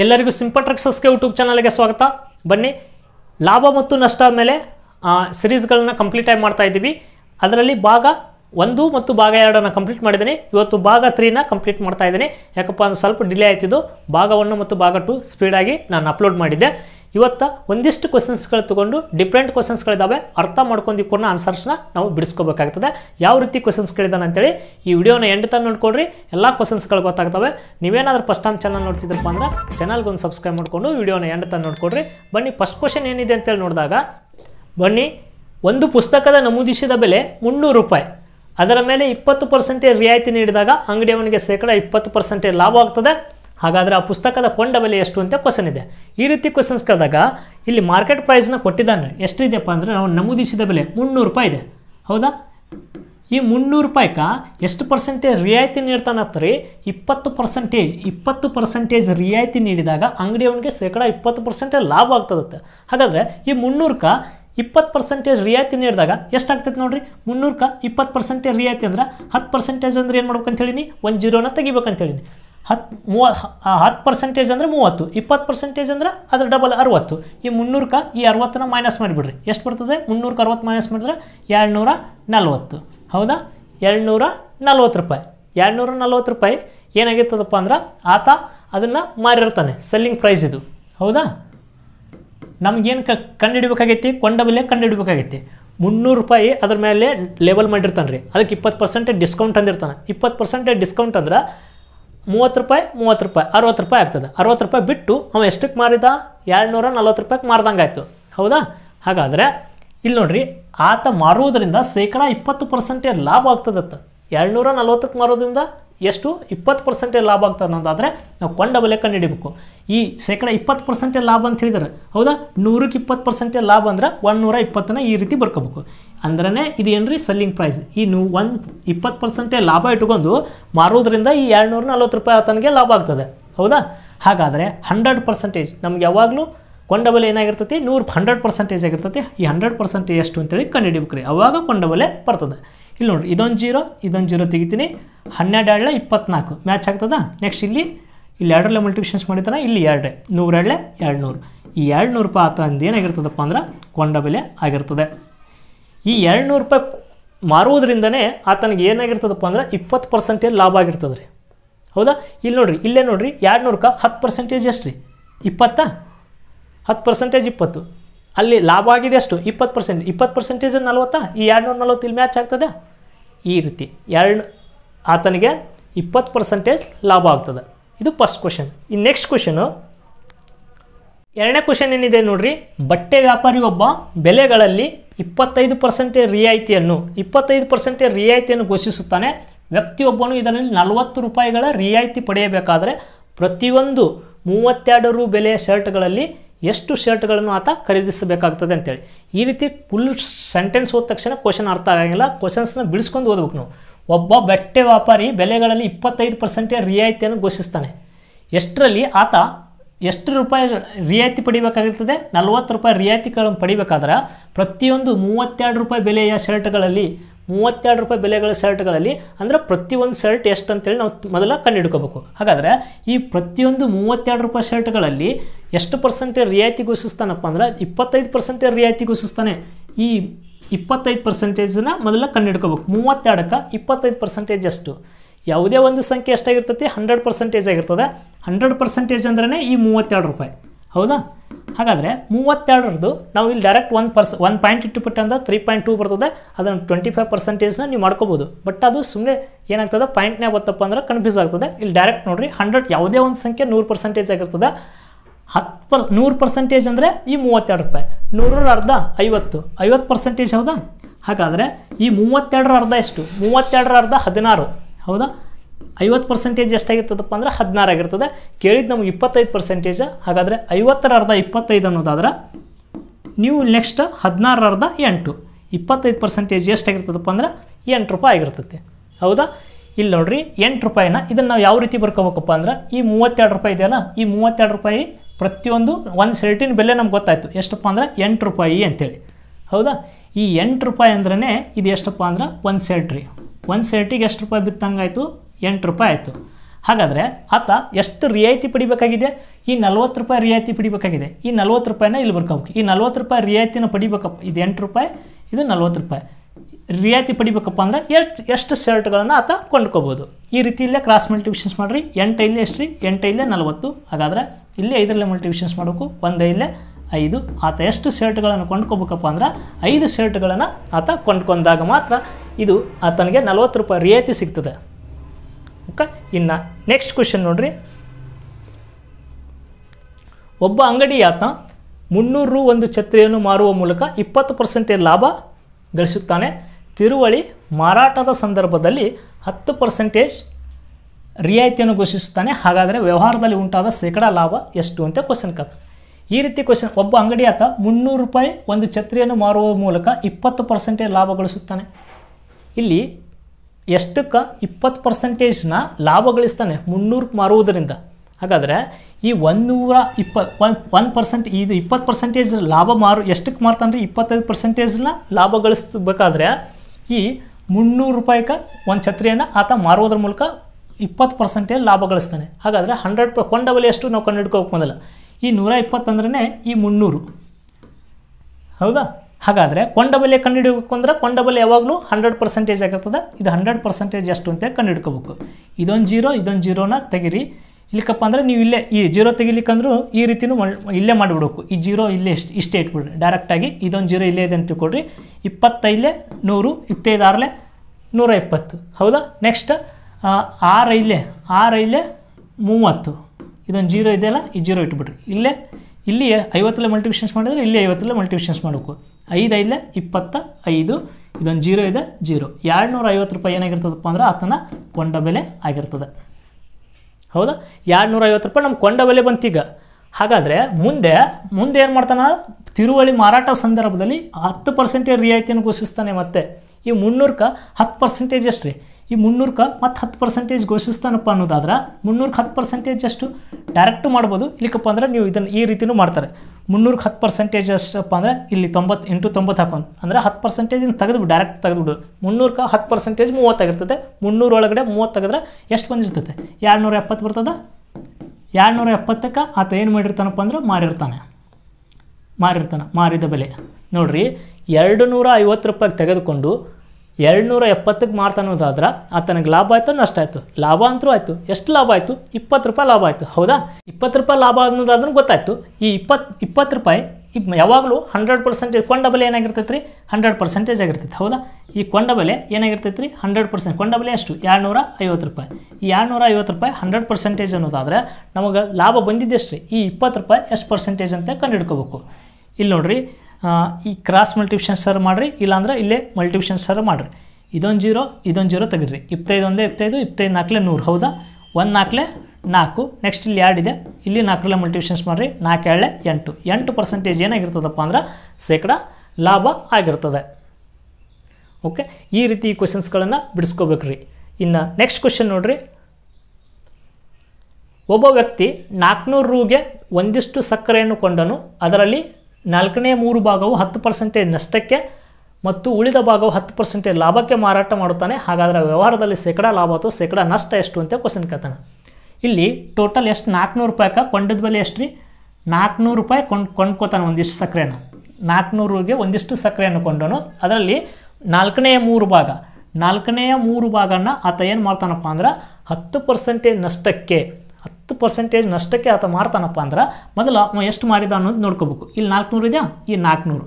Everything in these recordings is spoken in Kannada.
ಎಲ್ಲರಿಗೂ ಸಿಂಪಲ್ ಟ್ರಕ್ಸಸ್ಗೆ ಯೂಟ್ಯೂಬ್ ಚಾನಲ್ಗೆ ಸ್ವಾಗತ. ಬನ್ನಿ, ಲಾಭ ಮತ್ತು ನಷ್ಟ ಮೇಲೆ ಸಿರೀಸ್ಗಳನ್ನ ಕಂಪ್ಲೀಟಾಗಿ ಮಾಡ್ತಾ ಇದ್ದೀವಿ. ಅದರಲ್ಲಿ ಭಾಗ ಒಂದು ಮತ್ತು ಭಾಗ ಎರಡನ್ನು ಕಂಪ್ಲೀಟ್ ಮಾಡಿದ್ದೀನಿ. ಇವತ್ತು ಭಾಗ ತ್ರೀನ ಕಂಪ್ಲೀಟ್ ಮಾಡ್ತಾ ಇದ್ದೀನಿ. ಯಾಕಪ್ಪ ಅಂದ್ರೆ ಸ್ವಲ್ಪ ಡಿಲೇ ಆಯ್ತಿದ್ದು. ಭಾಗ ಒನ್ ಮತ್ತು ಭಾಗ ಟು ಸ್ಪೀಡಾಗಿ ನಾನು ಅಪ್ಲೋಡ್ ಮಾಡಿದ್ದೆ. ಇವತ್ತು ಒಂದಿಷ್ಟು ಕ್ವಶನ್ಸ್ಗಳು ತೊಗೊಂಡು ಡಿಫ್ರೆಂಟ್ ಕ್ವಶನ್ಸ್ಗಳಿದ್ದಾವೆ ಅರ್ಥ ಮಾಡ್ಕೊಂಡು ಕೂಡ ಆನ್ಸರ್ಸ್ನ ನಾವು ಬಿಡಿಸ್ಕೋಬೇಕಾಗ್ತದೆ. ಯಾವ ರೀತಿ ಕ್ವಶನ್ಸ್ಗಳಿದ್ದಾನೆ ಅಂತೇಳಿ ಈ ವಿಡಿಯೋನ ಎಂಡ್ ತನಕ ನೋಡ್ಕೊಡ್ರಿ ಎಲ್ಲ ಕ್ವಶನ್ಸ್ಗಳು ಗೊತ್ತಾಗ್ತವೆ. ನೀವೇನಾದ್ರೂ ಫಸ್ಟ್ ಟೈಮ್ ಚಾನಲ್ ನೋಡ್ತಿದ್ರಪ್ಪ ಅಂದ್ರೆ ಚಾನಲ್ಗೆ ಒಂದು ಸಬ್ಸ್ಕ್ರೈಬ್ ಮಾಡಿಕೊಂಡು ವಿಡಿಯೋನ ಎಂಡ್ ತನಕ ನೋಡ್ಕೊಡ್ರಿ ಬನ್ನಿ ಫಸ್ಟ್ ಕ್ವಶನ್ ಏನಿದೆ ಅಂತೇಳಿ ನೋಡಿದಾಗ, ಬನ್ನಿ, ಒಂದು ಪುಸ್ತಕದ ನಮೂದಿಸಿದ ಬೆಲೆ ಮುನ್ನೂರು ರೂಪಾಯಿ. ಅದರ ಮೇಲೆ ಇಪ್ಪತ್ತು ಪರ್ಸೆಂಟೇಜ್ ರಿಯಾಯಿತಿ ನೀಡಿದಾಗ ಅಂಗಡಿಯವನಿಗೆ ಶೇಕಡ ಇಪ್ಪತ್ತು ಪರ್ಸೆಂಟೇಜ್ ಲಾಭ ಆಗ್ತದೆ ಹಾಗಾದರೆ ಆ ಪುಸ್ತಕದ ಕೊಂಡ ಬೆಲೆ ಎಷ್ಟು ಅಂತ ಕ್ವಶನ್ ಇದೆ. ಈ ರೀತಿ ಕ್ವಶನ್ಸ್ ಕೇಳಿದಾಗ ಇಲ್ಲಿ ಮಾರ್ಕೆಟ್ ಪ್ರೈಸ್ನ ಕೊಟ್ಟಿದ್ದಾನೆ. ಎಷ್ಟಿದೆಯಪ್ಪ ಅಂದರೆ ನಾವು ನಮೂದಿಸಿದ ಬೆಲೆ ಮುನ್ನೂರು ರೂಪಾಯಿ ಇದೆ. ಹೌದಾ? ಈ ಮುನ್ನೂರು ರೂಪಾಯಿಕ ಎಷ್ಟು ಪರ್ಸೆಂಟೇಜ್ ರಿಯಾಯಿತಿ ನೀಡ್ತಾನತ್ರಿ? ಇಪ್ಪತ್ತು ಪರ್ಸೆಂಟೇಜ್ ಇಪ್ಪತ್ತು ಪರ್ಸೆಂಟೇಜ್ ರಿಯಾಯಿತಿ ನೀಡಿದಾಗ ಅಂಗಡಿಯವನಿಗೆ ಶೇಕಡ ಇಪ್ಪತ್ತು ಪರ್ಸೆಂಟೇಜ್ ಲಾಭ ಆಗ್ತದತ್ತೆ ಹಾಗಾದರೆ ಈ ಮುನ್ನೂರಕ್ಕ ಇಪ್ಪತ್ತು ಪರ್ಸೆಂಟೇಜ್ ರಿಯಾಯಿತಿ ನೀಡಿದಾಗ ಎಷ್ಟಾಗ್ತೈತೆ ನೋಡ್ರಿ? ಮುನ್ನೂರಕ್ಕೆ ಇಪ್ಪತ್ತು ಪರ್ಸೆಂಟೇಜ್ ರಿಯಾಯಿತಿ ಅಂದ್ರೆ ಹತ್ತು ಪರ್ಸೆಂಟೇಜ್ ಅಂದ್ರೆ ಏನು ಮಾಡ್ಬೇಕಂತ ಹೇಳಿನಿ? ಒಂದು ಜೀರೋನ ತೆಗಿಬೇಕಂತ ಹೇಳಿನಿ. ಹತ್ತು ಮೂವ ಹತ್ತು ಪರ್ಸೆಂಟೇಜ್ ಅಂದರೆ ಮೂವತ್ತು, ಇಪ್ಪತ್ತು ಪರ್ಸೆಂಟೇಜ್ ಅಂದ್ರೆ ಅದ್ರ ಡಬಲ್ ಅರವತ್ತು. ಈ ಮುನ್ನೂರಕ್ಕೆ ಈ ಅರವತ್ತನ್ನ ಮೈನಸ್ ಮಾಡಿಬಿಡ್ರಿ. ಎಷ್ಟು ಬರ್ತದೆ? ಮುನ್ನೂರಕ್ಕೆ ಅರವತ್ತು ಮೈನಸ್ ಮಾಡಿದ್ರೆ ಎರಡುನೂರ ನಲ್ವತ್ತು. ಹೌದಾ? ಎರಡುನೂರ ನಲ್ವತ್ತು ರೂಪಾಯಿ. ಎರಡುನೂರ ನಲ್ವತ್ತು ರೂಪಾಯಿ ಏನಾಗಿರ್ತದಪ್ಪ ಅಂದ್ರೆ ಆತ ಅದನ್ನು ಮಾರಿರ್ತಾನೆ. ಸೆಲ್ಲಿಂಗ್ ಪ್ರೈಸ್ ಇದು. ಹೌದಾ? ನಮಗೇನು ಕ, ಕಂಡುಹಿಡಬೇಕಾಗೈತಿ? ಕೊಂಡ ಬೆಲೆ ಕಂಡುಹಿಡಿಬೇಕಾಗೈತಿ. ಮುನ್ನೂರು ರೂಪಾಯಿ ಅದ್ರ ಮೇಲೆ ಲೇಬಲ್ ಮಾಡಿರ್ತಾನೆ ರೀ ಅದಕ್ಕೆ ಇಪ್ಪತ್ತು ಪರ್ಸೆಂಟೇಜ್ ಡಿಸ್ಕೌಂಟ್ ಅಂದಿರ್ತಾನೆ. ಇಪ್ಪತ್ತು ಪರ್ಸೆಂಟೇಜ್ ಡಿಸ್ಕೌಂಟ್ ಅಂದ್ರೆ ಮೂವತ್ತು ರೂಪಾಯಿ ಮೂವತ್ತು ರೂಪಾಯಿ, ಅರವತ್ತು ರೂಪಾಯಿ ಆಗ್ತದೆ. ಅರವತ್ತು ರೂಪಾಯಿ ಬಿಟ್ಟು ಅವ ಎಷ್ಟಕ್ಕೆ ಮಾರಿದ? ಎರಡುನೂರ ನಲ್ವತ್ತು ರೂಪಾಯಿಗೆ ಮಾರ್ದಂಗೆ ಆಯಿತು ಹೌದಾ? ಹಾಗಾದರೆ ಇಲ್ಲಿ ನೋಡ್ರಿ, ಆತ ಮಾರುವುದರಿಂದ ಶೇಕಡಾ ಇಪ್ಪತ್ತು ಪರ್ಸೆಂಟೇ ಲಾಭ ಆಗ್ತದತ್ತ. ಎರಡುನೂರ ನಲ್ವತ್ತಕ್ಕೆ ಮಾರೋದ್ರಿಂದ ಎಷ್ಟು? ಇಪ್ಪತ್ತು ಪರ್ಸೆಂಟೇಜ್ ಲಾಭ ಆಗ್ತದೆ ಅನ್ನೋದಾದರೆ ನಾವು ಕೊಂಡ ಬೆಲೆ ಕಂಡುಹಿಡಿಬೇಕು. ಈ ಶೇಕಡ ಇಪ್ಪತ್ತು ಪರ್ಸೆಂಟೇಜ್ ಲಾಭ ಅಂತ ಹೇಳಿದರೆ. ಹೌದಾ? ನೂರಕ್ಕೆ ಇಪ್ಪತ್ತು ಪರ್ಸೆಂಟೇಜ್ ಲಾಭ ಅಂದ್ರೆ ಒಂದುನೂರ ಇಪ್ಪತ್ತನ್ನ ಈ ರೀತಿ ಬರ್ಕೋಬೇಕು. ಅಂದ್ರೆ ಇದು ಏನು ಸೆಲ್ಲಿಂಗ್ ಪ್ರೈಸ್ ಈ ನೂ ಒಂದು ಇಪ್ಪತ್ತು ಪರ್ಸೆಂಟೇಜ್ ಲಾಭ ಇಟ್ಕೊಂಡು ಮಾರೋದ್ರಿಂದ ಈ ಎರಡುನೂರ ನಲ್ವತ್ತು ರೂಪಾಯಿ ಆತನಿಗೆ ಲಾಭ ಆಗ್ತದೆ. ಹೌದಾ? ಹಾಗಾದರೆ ಹಂಡ್ರೆಡ್ ಪರ್ಸೆಂಟೇಜ್ ನಮ್ಗೆ ಯಾವಾಗಲೂ ಕೊಂಡ ಬೆಲೆ ಏನಾಗಿರ್ತೈತಿ? ನೂರು ಹಂಡ್ರೆಡ್ ಪರ್ಸೆಂಟೇಜ್ ಆಗಿರ್ತೈತಿ. ಈ ಹಂಡ್ರೆಡ್ ಪರ್ಸೆಂಟೇಜ್ ಎಷ್ಟು ಅಂತೇಳಿ ಕಂಡುಹಿಡಿಬೇಕು ರೀ ಅವಾಗ ಕೊಂಡ ಬೆಲೆ ಬರ್ತದೆ. ಇಲ್ಲಿ ನೋಡಿರಿ, ಇದೊಂದು ಜೀರೋ ಇದೊಂದು ಜೀರೋ ತೆಗಿತೀನಿ. ಹನ್ನೆರಡು ಎರಡಲೆ ಇಪ್ಪತ್ನಾಲ್ಕು. ಮ್ಯಾಚ್ ಆಗ್ತದ? ನೆಕ್ಸ್ಟ್ ಇಲ್ಲಿ ಇಲ್ಲಿ ಎರಡರಲ್ಲೇ ಮಲ್ಟಿಪ್ಲಿಕೇಶನ್ಸ್ ಮಾಡಿದ್ರೆ ಇಲ್ಲಿ ಎರಡೇ ನೂರೆರಡಲೆ ಎರಡು ನೂರು ಈ ಎರಡು ನೂರು ರೂಪಾಯಿ ಆತ ಅಂದು ಏನಾಗಿರ್ತದಪ್ಪ ಅಂದ್ರೆ ಕೊಂಡ ಬೆಲೆ ಆಗಿರ್ತದೆ. ಈ ಎರಡು ನೂರು ರೂಪಾಯಿ ಮಾರುವುದರಿಂದನೇ ಆತನಿಗೆ ಏನಾಗಿರ್ತದಪ್ಪ ಅಂದ್ರೆ ಇಪ್ಪತ್ತು ಪರ್ಸೆಂಟೇಜ್ ಲಾಭ ಆಗಿರ್ತದೆ ರೀ ಹೌದಾ? ಇಲ್ಲಿ ನೋಡ್ರಿ, ಇಲ್ಲೇ ನೋಡಿರಿ ಎರಡು ನೂರಕ್ಕೆ ಹತ್ತು ಪರ್ಸೆಂಟೇಜ್ ಎಷ್ಟು ರೀ ಇಪ್ಪತ್ತಾ? ಹತ್ತು ಪರ್ಸೆಂಟೇಜ್ ಇಪ್ಪತ್ತು. ಅಲ್ಲಿ ಲಾಭ ಆಗಿದೆ ಎಷ್ಟು ಇಪ್ಪತ್ತು ಪರ್ಸೆಂಟ್ ಇಪ್ಪತ್ತು ಪರ್ಸೆಂಟೇಜ್ ನಲ್ವತ್ತಾ? ಈ ಎರಡು ನೂರ ನಲ್ವತ್ತು ಇಲ್ಲಿ ಮ್ಯಾಚ್ ಆಗ್ತದೆ? ಈ ರೀತಿ ಎರಡು ಆತನಿಗೆ ಇಪ್ಪತ್ತು ಪರ್ಸೆಂಟೇಜ್ ಲಾಭ ಆಗ್ತದೆ. ಇದು ಫಸ್ಟ್ ಕ್ವಶನ್ ಈ ನೆಕ್ಸ್ಟ್ ಕ್ವಶನು ಎರಡನೇ ಕ್ವಶನ್ ಏನಿದೆ ನೋಡ್ರಿ? ಬಟ್ಟೆ ವ್ಯಾಪಾರಿ ಒಬ್ಬ ಬೆಲೆಗಳಲ್ಲಿ ಇಪ್ಪತ್ತೈದು ಪರ್ಸೆಂಟೇಜ್ ರಿಯಾಯಿತಿಯನ್ನು, ಇಪ್ಪತ್ತೈದು ಪರ್ಸೆಂಟೇಜ್ ರಿಯಾಯಿತಿಯನ್ನು ಘೋಷಿಸುತ್ತಾನೆ. ವ್ಯಕ್ತಿಯೊಬ್ಬನು ಇದರಲ್ಲಿ ನಲವತ್ತು ರೂಪಾಯಿಗಳ ರಿಯಾಯಿತಿ ಪಡೆಯಬೇಕಾದರೆ ಪ್ರತಿಯೊಂದು ಮೂವತ್ತೆರಡು ರು ಬೆಲೆಯ ಶರ್ಟ್ಗಳಲ್ಲಿ ಎಷ್ಟು ಶರ್ಟ್ಗಳನ್ನು ಆತ ಖರೀದಿಸಬೇಕಾಗ್ತದೆ ಅಂತೇಳಿ. ಈ ರೀತಿ ಫುಲ್ ಸೆಂಟೆನ್ಸ್ ಓದ ತಕ್ಷಣ ಕ್ವಶನ್ ಅರ್ಥ ಆಗಂಗಿಲ್ಲ. ಕ್ವಶನ್ಸ್ನ ಬಿಡಿಸ್ಕೊಂಡು ಓದ್ಬೇಕು ನಾವು. ಒಬ್ಬ ಬಟ್ಟೆ ವ್ಯಾಪಾರಿ ಬೆಲೆಗಳಲ್ಲಿ ಇಪ್ಪತ್ತೈದು ಪರ್ಸೆಂಟೇ ರಿಯಾಯಿತಿಯನ್ನು ಘೋಷಿಸ್ತಾನೆ. ಎಷ್ಟರಲ್ಲಿ ಆತ ಎಷ್ಟು ರೂಪಾಯಿ ರಿಯಾಯಿತಿ ಪಡಿಬೇಕಾಗಿರ್ತದೆ? ನಲ್ವತ್ತು ರೂಪಾಯಿ ರಿಯಾಯಿತಿಗಳನ್ನು ಪಡಿಬೇಕಾದ್ರೆ ಪ್ರತಿಯೊಂದು ಮೂವತ್ತೆರಡು ರೂಪಾಯಿ ಬೆಲೆಯ ಶರ್ಟ್ಗಳಲ್ಲಿ ಮೂವತ್ತೆರಡು ರೂಪಾಯಿ ಬೆಲೆಗಳ ಶರ್ಟ್ಗಳಲ್ಲಿ ಅಂದರೆ ಪ್ರತಿಯೊಂದು ಶರ್ಟ್ ಎಷ್ಟು ಅಂತೇಳಿ ನಾವು ಮೊದಲ ಕಂಡುಹಿಡ್ಕೋಬೇಕು. ಹಾಗಾದರೆ ಈ ಪ್ರತಿಯೊಂದು ಮೂವತ್ತೆರಡು ರೂಪಾಯಿ ಶರ್ಟ್ಗಳಲ್ಲಿ ಎಷ್ಟು ಪರ್ಸೆಂಟೇಜ್ ರಿಯಾಯಿತಿ ಘೋಷಿಸ್ತಾನಪ್ಪ ಅಂದ್ರೆ ಇಪ್ಪತ್ತೈದು ಪರ್ಸೆಂಟೇಜ್ ರಿಯಾಯಿತಿ ಘೋಷಿಸ್ತಾನೆ. ಈ ಇಪ್ಪತ್ತೈದು ಪರ್ಸೆಂಟೇಜನ್ನ ಮೊದಲ ಕಂಡುಹಿಡ್ಕೋಬೇಕು. ಮೂವತ್ತೆರಡಕ್ಕೆ ಇಪ್ಪತ್ತೈದು ಪರ್ಸೆಂಟೇಜ್ ಅಷ್ಟು. ಯಾವುದೇ ಒಂದು ಸಂಖ್ಯೆ ಎಷ್ಟಾಗಿರ್ತೈತಿ ಹಂಡ್ರೆಡ್ ಪರ್ಸೆಂಟೇಜ್ ಆಗಿರ್ತದೆ. ಹಂಡ್ರೆಡ್ ಪರ್ಸೆಂಟೇಜ್ ಅಂದ್ರೆ ಈ ಮೂವತ್ತೆರಡು ರೂಪಾಯಿ. ಹೌದಾ? ಹಾಗಾದರೆ ಮೂವತ್ತೆರಡರದ್ದು ನಾವು ಇಲ್ಲಿ direct one purse one point ಇಟ್ಟುಬಿಟ್ಟು ಅಂದ್ರೆ ತ್ರೀ ಪಾಯಿಂಟ್ ಟೂ ಬರ್ತದೆ. ಅದನ್ನು ಟ್ವೆಂಟಿ ಫೈವ್ ಪರ್ಸೆಂಟೇಜ್ನ ನೀವು ಮಾಡ್ಕೋಬೋದು. ಬಟ್ ಅದು ಸುಮ್ಮನೆ ಏನಾಗ್ತದೆ? ಪಾಯಿಂಟ್ನೇ ಗೊತ್ತಪ್ಪ ಅಂದ್ರೆ ಕನ್ಫ್ಯೂಸ್ ಆಗ್ತದೆ. ಇಲ್ಲಿ ಡೈರೆಕ್ಟ್ ನೋಡಿರಿ ಹಂಡ್ರೆಡ್ ಯಾವುದೇ ಒಂದು ಸಂಖ್ಯೆ ನೂರು ಪರ್ಸೆಂಟೇಜ್ ಆಗಿರ್ತದೆ. ಹತ್ತು ಪರ್, ನೂರು ಪರ್ಸೆಂಟೇಜ್ ಅಂದರೆ ಈ ಮೂವತ್ತೆರಡು ರೂಪಾಯಿ. ನೂರರ ಅರ್ಧ, ಐವತ್ತು. ಐವತ್ತು ಪರ್ಸೆಂಟೇಜ್ ಹೌದಾ? ಹಾಗಾದರೆ ಈ ಮೂವತ್ತೆರಡರ ಅರ್ಧ ಎಷ್ಟು? ಮೂವತ್ತೆರಡರ ಅರ್ಧ ಹದಿನಾರು. ಹೌದಾ? ಐವತ್ತು ಪರ್ಸೆಂಟೇಜ್ ಎಷ್ಟಾಗಿರ್ತದಪ್ಪ ಅಂದ್ರೆ ಹದಿನಾರು ಆಗಿರ್ತದೆ. ಕೇಳಿದ್ದು ನಮ್ಗೆ ಇಪ್ಪತ್ತೈದು ಪರ್ಸೆಂಟೇಜ್ ಹಾಗಾದರೆ ಐವತ್ತರ ಅರ್ಧ ಇಪ್ಪತ್ತೈದು ಅನ್ನೋದಾದ್ರೆ ನೀವು ನೆಕ್ಸ್ಟ್ ಹದಿನಾರರ ಅರ್ಧ ಎಂಟು. ಇಪ್ಪತ್ತೈದು ಪರ್ಸೆಂಟೇಜ್ ಎಷ್ಟಾಗಿರ್ತದಪ್ಪ ಅಂದ್ರೆ ಎಂಟು ರೂಪಾಯಿ ಆಗಿರ್ತದೆ ಹೌದಾ? ಇಲ್ಲಿ ನೋಡ್ರಿ, ಎಂಟು ರೂಪಾಯಿನ ಇದನ್ನು ನಾವು ಯಾವ ರೀತಿ ಬರ್ಕೋಬೇಕಪ್ಪ ಅಂದ್ರೆ ಈ ಮೂವತ್ತೆರಡು ರೂಪಾಯಿ ಇದೆಯಲ್ಲ, ಈ ಮೂವತ್ತೆರಡು ರೂಪಾಯಿ ಪ್ರತಿಯೊಂದು ಒಂದು ಸೆಲ್ಟಿನ ಬೆಲೆ ನಮ್ಗೆ ಗೊತ್ತಾಯಿತು. ಎಷ್ಟಪ್ಪ ಅಂದ್ರೆ ಎಂಟು ರೂಪಾಯಿ ಅಂತೇಳಿ. ಹೌದಾ? ಈ ಎಂಟು ರೂಪಾಯಿ ಅಂದ್ರೆ ಇದು ಎಷ್ಟಪ್ಪ ಅಂದ್ರೆ ಒಂದು ಸೆಲ್ಟ್ರಿ ಒಂದು ಸೆಲ್ಟಿಗೆ ಎಷ್ಟು ರೂಪಾಯಿ ಬಿತ್ತಂಗಾಯ್ತು? ಎಂಟು ರೂಪಾಯಿ ಆಯಿತು. ಹಾಗಾದರೆ ಆತ ಎಷ್ಟು ರಿಯಾಯಿತಿ ಪಡಿಬೇಕಾಗಿದೆ? ಈ ನಲ್ವತ್ತು ರೂಪಾಯಿ ರಿಯಾಯಿತಿ ಪಡಿಬೇಕಾಗಿದೆ. ಈ ನಲ್ವತ್ತು ರೂಪಾಯಿನ ಇಲ್ಲಿ ಬರ್ಕೋಬೇಕು. ಈ ನಲ್ವತ್ತು ರೂಪಾಯಿ ರಿಯಾಯಿತಿನ ಪಡಿಬೇಕಪ್ಪ. ಇದು ಎಂಟು ರೂಪಾಯಿ, ಇದು ನಲ್ವತ್ತು ರೂಪಾಯಿ. ರಿಯಾಯಿತಿ ಪಡಿಬೇಕಪ್ಪ ಅಂದರೆ ಎಷ್ಟು ಎಷ್ಟು ಶರ್ಟ್ಗಳನ್ನು ಆತ ಕೊಂಡ್ಕೋಬೋದು. ಈ ರೀತಿ ಇಲ್ಲೇ ಕ್ರಾಸ್ ಮಲ್ಟಿವಿಷನ್ಸ್ ಮಾಡಿರಿ. ಎಂಟು ಇಲ್ಲೇ ಎಷ್ಟು ರೀ? ಎಂಟು ಇಲ್ಲೇ ನಲ್ವತ್ತು. ಹಾಗಾದರೆ ಇಲ್ಲಿ ಐದರಲ್ಲೇ ಮಲ್ಟಿವಿಷನ್ಸ್ ಮಾಡಬೇಕು. ಒಂದು ಇಲ್ಲೇ ಐದು. ಆತ ಎಷ್ಟು ಶರ್ಟ್ಗಳನ್ನು ಕೊಂಡ್ಕೋಬೇಕಪ್ಪ ಅಂದ್ರೆ ಐದು ಶರ್ಟ್ಗಳನ್ನು ಆತ ಕೊಂಡ್ಕೊಂಡಾಗ ಮಾತ್ರ ಇದು ಆತನಿಗೆ ನಲ್ವತ್ತು ರೂಪಾಯಿ ರಿಯಾಯಿತಿ ಸಿಗ್ತದೆ. ಓಕೆ? ಇನ್ನು ನೆಕ್ಸ್ಟ್ ಕ್ವೆಶನ್ ನೋಡ್ರಿ. ಒಬ್ಬ ಅಂಗಡಿಯಾತ ಮುನ್ನೂರು ಒಂದು ಛತ್ರಿಯನ್ನು ಮಾರುವ ಮೂಲಕ ಇಪ್ಪತ್ತು ಪರ್ಸೆಂಟೇಜ್ ಲಾಭ ಗಳಿಸುತ್ತಾನೆ. ತಿರುವಳಿ ಮಾರಾಟದ ಸಂದರ್ಭದಲ್ಲಿ ಹತ್ತು ಪರ್ಸೆಂಟೇಜ್ ರಿಯಾಯಿತಿಯನ್ನು ಘೋಷಿಸುತ್ತಾನೆ. ಹಾಗಾದರೆ ವ್ಯವಹಾರದಲ್ಲಿ ಉಂಟಾದ ಶೇಕಡ ಲಾಭ ಎಷ್ಟು ಅಂತ ಕ್ವಶನ್ ಕಥ ಈ ರೀತಿ ಕ್ವಶನ್ ಒಬ್ಬ ಅಂಗಡಿಯಾತ ಮುನ್ನೂರು ರೂಪಾಯಿ ಒಂದು ಛತ್ರಿಯನ್ನು ಮಾರುವ ಮೂಲಕ ಇಪ್ಪತ್ತು ಪರ್ಸೆಂಟೇಜ್ ಲಾಭ ಗಳಿಸುತ್ತಾನೆ. ಇಲ್ಲಿ ಎಷ್ಟಕ್ಕೆ ಇಪ್ಪತ್ತು ಪರ್ಸೆಂಟೇಜ್ನ ಲಾಭ ಗಳಿಸ್ತಾನೆ ಮುನ್ನೂರಕ್ಕೆ ಮಾರುವುದರಿಂದ. ಹಾಗಾದರೆ ಈ ಒಂದೂರ ಇಪ್ಪ, ಒನ್ ಒನ್ ಪರ್ಸೆಂಟ್ ಇದು ಇಪ್ಪತ್ತು ಪರ್ಸೆಂಟೇಜ್ ಲಾಭ ಮಾರು, ಎಷ್ಟಕ್ಕೆ ಮಾರ್ತಾನೆ ರೀ ಇಪ್ಪತ್ತೈದು ಪರ್ಸೆಂಟೇಜ್ನ ಲಾಭ ಗಳಿಸ್ಬೇಕಾದ್ರೆ ಈ ಮುನ್ನೂರು ರೂಪಾಯಿಗೆ ಒಂದು ಛತ್ರಿಯನ್ನು ಆತ ಮಾರುವುದ್ರ ಮೂಲಕ ಇಪ್ಪತ್ತು ಪರ್ಸೆಂಟೇಜ್ ಲಾಭ ಗಳಿಸ್ತಾನೆ ಹಾಗಾದರೆ ಹಂಡ್ರೆಡ್ ಪ ಕೊಂಡ ಬೆಲೆ ಎಷ್ಟು ನಾವು ಕಂಡುಹಿಡ್ಕೋಬೇಕು ಮೊದಲ? ಈ ನೂರ ಇಪ್ಪತ್ತಂದ್ರೇ ಈ ಮುನ್ನೂರು. ಹೌದಾ? ಹಾಗಾದರೆ ಕೊಂಡ ಬೆಲೆ ಕಂಡುಹಿಡಬೇಕು ಅಂದ್ರೆ ಕೊಂಡ ಯಾವಾಗಲೂ ಹಂಡ್ರೆಡ್ ಪರ್ಸೆಂಟೇಜ್ ಆಗಿರ್ತದೆ. ಇದು ಹಂಡ್ರೆಡ್ ಪರ್ಸೆಂಟೇಜ್ ಎಷ್ಟು ಅಂತ ಕಂಡುಹಿಡ್ಕೋಬೇಕು. ಇದೊಂದು ಜೀರೋ ಇದೊಂದು ಜೀರೋನ ತೆಗಿರಿ. ಇಲ್ಲಿಕಪ್ಪ ಅಂದರೆ ನೀವು ಇಲ್ಲೇ, ಈ ಜೀರೋ ತೆಗಿಲಿಕ್ಕಂದ್ರೂ ಈ ರೀತಿಯೂ ಇಲ್ಲೇ ಮಾಡಿಬಿಡ್ಬೇಕು. ಈ ಜೀರೋ ಇಲ್ಲೇ ಇಷ್ಟು, ಇಷ್ಟೇ ಇಟ್ಬಿಡ್ರಿ. ಡೈರೆಕ್ಟಾಗಿ ಇದೊಂದು ಜೀರೋ ಇಲ್ಲೇ ಇದೆ ಅಂತ ತಿಳ್ಕೊಡ್ರಿ ಇಪ್ಪತ್ತೈಲೆ ನೂರು, ಇಪ್ಪತ್ತೈದಾರಲೆ ನೂರ ಇಪ್ಪತ್ತು ಹೌದಾ ನೆಕ್ಸ್ಟ್ ಆರೈಲೆ ಆರೈಲೆ ಮೂವತ್ತು. ಇದೊಂದು ಜೀರೋ ಇದೆಯಲ್ಲ ಈ ಜೀರೋ ಇಟ್ಬಿಡ್ರಿ. ಇಲ್ಲೇ, ಇಲ್ಲಿ ಐವತ್ತಲ್ಲೇ ಮಲ್ಟಿವಿಷನ್ಸ್ ಮಾಡಿದರೆ ಇಲ್ಲಿ ಐವತ್ತಲ್ಲೇ ಮಲ್ಟಿವಿಷನ್ಸ್ ಮಾಡಬೇಕು. ಐದು ಐದು ಇಪ್ಪತ್ತ ಐದು, ಇದೊಂದು ಜೀರೋ ಇದೆ, ಜೀರೋ. ಎರಡು ನೂರ ಐವತ್ತು ರೂಪಾಯಿ ಏನಾಗಿರ್ತದಪ್ಪ ಅಂದ್ರೆ ಆತನ ಕೊಂಡ ಬೆಲೆ ಆಗಿರ್ತದೆ. ಹೌದಾ? ಎರಡು ನೂರ ಐವತ್ತು ರೂಪಾಯಿ ನಮ್ಮ ಕೊಂಡ ಬೆಲೆ ಬಂತೀಗ ಹಾಗಾದರೆ ಮುಂದೆ ಮುಂದೆ ಏನು ಮಾಡ್ತಾನೆ? ತಿರುವಳಿ ಮಾರಾಟ ಸಂದರ್ಭದಲ್ಲಿ ಹತ್ತು ಪರ್ಸೆಂಟೇಜ್ ರಿಯಾಯಿತಿಯನ್ನು ಘೋಷಿಸ್ತಾನೆ ಮತ್ತೆ. ಈ ಮುನ್ನೂರಕ್ಕೆ ಹತ್ತು ಪರ್ಸೆಂಟೇಜ್ ಎಷ್ಟು ರೀ ಈ ಮುನ್ನೂರಕ್ಕೆ ಮತ್ತೆ ಹತ್ತು ಪರ್ಸೆಂಟೇಜ್ ಘೋಷಿಸ್ತಾನಪ್ಪ ಅನ್ನೋದಾದ್ರೆ ಮುನ್ನೂರಕ್ಕೆ ಹತ್ತು ಪರ್ಸೆಂಟೇಜ್ ಅಷ್ಟು ಡೈರೆಕ್ಟು ಮಾಡ್ಬೋದು. ಇಲ್ಲಿಕಪ್ಪ ಅಂದ್ರೆ ನೀವು ಇದನ್ನು ಈ ರೀತಿನೂ ಮಾಡ್ತಾರೆ. ಮುನ್ನೂರಕ್ಕೆ ಹತ್ತು ಪರ್ಸೆಂಟೇಜ್ ಅಷ್ಟಪ್ಪ ಅಂದರೆ ಇಲ್ಲಿ ತೊಂಬತ್ತು ಇಂಟು ತೊಂಬತ್ತು ಹಾಕೊಂಡು ಅಂದರೆ ಹತ್ತು ಪರ್ಸೆಂಟೇಜಿಂದ ತೆಗೆದು ಡೈರೆಕ್ಟ್ ತೆಗೆದುಬಿಡು. ಮುನ್ನೂರಕ್ಕೆ ಹತ್ತು ಪರ್ಸೆಂಟೇಜ್ ಮೂವತ್ತಾಗಿರ್ತದೆ ಮುನ್ನೂರ ಒಳಗಡೆ ಮೂವತ್ತು ತೆಗೆದ್ರೆ ಎಷ್ಟು ಬಂದಿರ್ತದೆ? ಎರಡುನೂರ ಎಪ್ಪತ್ತು ಬರ್ತದೆ? ಎರಡುನೂರ ಎಪ್ಪತ್ತಕ್ಕೆ ಆತ ಏನು ಮಾಡಿರ್ತಾನಪ್ಪ ಅಂದ್ರೆ ಮಾರಿರ್ತಾನೆ. ಮಾರಿರ್ತಾನೆ, ಮಾರಿದ ಬೆಲೆ. ನೋಡಿರಿ ಎರಡು ನೂರ ಐವತ್ತು ರೂಪಾಯಿಗೆ ತೆಗೆದುಕೊಂಡು ಎರಡು ನೂರ ಎಪ್ಪತ್ತಕ್ಕೆ ಮಾರ್ತಾನೋದಾದ್ರೆ ಆತನಿಗೆ ಲಾಭ ಆಯಿತು, ನಷ್ಟ ಆಯಿತು. ಲಾಭ ಅಂತೂ ಆಯಿತು. ಎಷ್ಟು ಲಾಭ ಆಯಿತು? ಇಪ್ಪತ್ತು ರೂಪಾಯಿ ಲಾಭ ಆಯಿತು. ಹೌದಾ? ಇಪ್ಪತ್ತು ರೂಪಾಯಿ ಲಾಭ ಅನ್ನೋದಾದ್ರೂ ಗೊತ್ತಾಯಿತು. ಈ ಇಪ್ಪತ್ತು ಇಪ್ಪತ್ತು ರೂಪಾಯಿ ಯಾವಾಗಲೂ ಹಂಡ್ರೆಡ್ ಪರ್ಸೆಂಟೇಜ್ ಕೊಂಡ ಬೆಲೆ ಏನಾಗಿರ್ತೈತೆ ರೀ ಹಂಡ್ರೆಡ್ ಪರ್ಸೆಂಟೇಜ್ ಆಗಿರ್ತೈತೆ. ಹೌದಾ? ಈ ಕೊಂಡ ಬೆಲೆ ಏನಾಗಿರ್ತೈತೆ ರೀ ಹಂಡ್ರೆಡ್ ಪರ್ಸೆಂಟ್ ಕೊಂಡ ಬೆಲೆ ಎಷ್ಟು? ಎರಡು ನೂರ ಐವತ್ತು ರೂಪಾಯಿ. ಈ ಎರಡು ನೂರ ಐವತ್ತು ರೂಪಾಯಿ ಹಂಡ್ರೆಡ್ ಪರ್ಸೆಂಟೇಜ್ ಅನ್ನೋದಾದರೆ ನಮಗೆ ಲಾಭ ಬಂದಿದ್ದೆಷ್ಟು ರೀ ಈ ಇಪ್ಪತ್ತು ರೂಪಾಯಿ ಎಷ್ಟು ಪರ್ಸೆಂಟೇಜ್ ಅಂತ ಕಂಡುಹಿಡ್ಕೋಬೇಕು. ಇಲ್ಲಿ ನೋಡ್ರಿ ಈ ಕ್ರಾಸ್ ಮಲ್ಟಿಪ್ಷನ್ ಸರ್ ಮಾಡಿರಿ, ಇಲ್ಲಾಂದ್ರೆ ಇಲ್ಲೇ ಮಲ್ಟಿಪ್ಷನ್ ಸರ್ ಮಾಡಿರಿ. ಇದೊಂದು ಜೀರೋ ಇದೊಂದು ಜೀರೋ ತೆಗಿರಿ ಇಪ್ಪತ್ತೈದು ಒಂದೇ ಇಪ್ಪತ್ತೈದು ಇಪ್ಪತ್ತೈದು ನಾಲ್ಕಲೆ ನೂರು, ಹೌದಾ? ಒಂದು ನಾಲ್ಕಲೆ ನಾಲ್ಕು. ನೆಕ್ಸ್ಟ್ ಇಲ್ಲಿ ಎರಡು ಇದೆ. ಇಲ್ಲಿ ನಾಲ್ಕರಲ್ಲೇ ಮಲ್ಟಿವಿಷನ್ಸ್ ಮಾಡಿರಿ. ನಾಲ್ಕು ಎರಡೇ ಎಂಟು. ಎಂಟು ಪರ್ಸೆಂಟೇಜ್ ಏನಾಗಿರ್ತದಪ್ಪ ಅಂದ್ರೆ ಶೇಕಡ ಲಾಭ ಆಗಿರ್ತದೆ. ಓಕೆ ಈ ರೀತಿ ಈ ಕ್ವಶನ್ಸ್ಗಳನ್ನು ಬಿಡಿಸ್ಕೋಬೇಕ್ರಿ. ಇನ್ನು ನೆಕ್ಸ್ಟ್ ಕ್ವಶನ್ ನೋಡಿರಿ. ಒಬ್ಬ ವ್ಯಕ್ತಿ ನಾಲ್ಕುನೂರು ರೂಗೆ ಒಂದಿಷ್ಟು ಸಕ್ಕರೆಯನ್ನು ಕೊಂಡನು. ಅದರಲ್ಲಿ ನಾಲ್ಕನೇ ಮೂರು ಭಾಗವು ಹತ್ತು ಪರ್ಸೆಂಟೇಜ್ ನಷ್ಟಕ್ಕೆ ಮತ್ತು ಉಳಿದ ಭಾಗವು ಹತ್ತು ಪರ್ಸೆಂಟೇಜ್ ಲಾಭಕ್ಕೆ ಮಾರಾಟ ಮಾಡುತ್ತಾನೆ. ಹಾಗಾದರೆ ವ್ಯವಹಾರದಲ್ಲಿ ಶೇಕಡ ಲಾಭ ಅಥವಾ ಶೇಕಡ ನಷ್ಟ ಎಷ್ಟು ಅಂತ ಕ್ವಶನ್ ಕೇಳ್ತಾನೆ. ಇಲ್ಲಿ ಟೋಟಲ್ ಎಷ್ಟು? ನಾಲ್ಕುನೂರು ರೂಪಾಯಿಗೆ ಕೊಂಡದ ಬೆಲೆ ಎಷ್ಟು ರೀ? ನಾಲ್ಕುನೂರು ರೂಪಾಯಿ ಕೊಂಡು ಕೊಂಡ್ಕೋತಾನೆ ಒಂದಿಷ್ಟು ಸಕ್ಕರೆನ ನಾಲ್ಕುನೂರಿಗೆ ಒಂದಿಷ್ಟು ಸಕ್ಕರೆಯನ್ನು ಕೊಂಡನು. ಅದರಲ್ಲಿ ನಾಲ್ಕನೆಯ ಮೂರು ಭಾಗ ನಾಲ್ಕನೆಯ ಮೂರು ಭಾಗನ ಆತ ಏನು ಮಾಡ್ತಾನಪ್ಪ ಅಂದ್ರೆ ಹತ್ತು ಪರ್ಸೆಂಟೇಜ್ ನಷ್ಟಕ್ಕೆ ಹತ್ತು ಪರ್ಸೆಂಟೇಜ್ ನಷ್ಟಕ್ಕೆ ಆತ ಮಾರ್ತಾನಪ್ಪ ಅಂದ್ರೆ ಮೊದಲು ಅವ ಎಷ್ಟು ಮಾರಿದ ಅನ್ನೋದು ನೋಡ್ಕೋಬೇಕು. ಇಲ್ಲಿ ನಾಲ್ಕುನೂರು ಇದೆಯಾ? ಈ ನಾಲ್ಕುನೂರು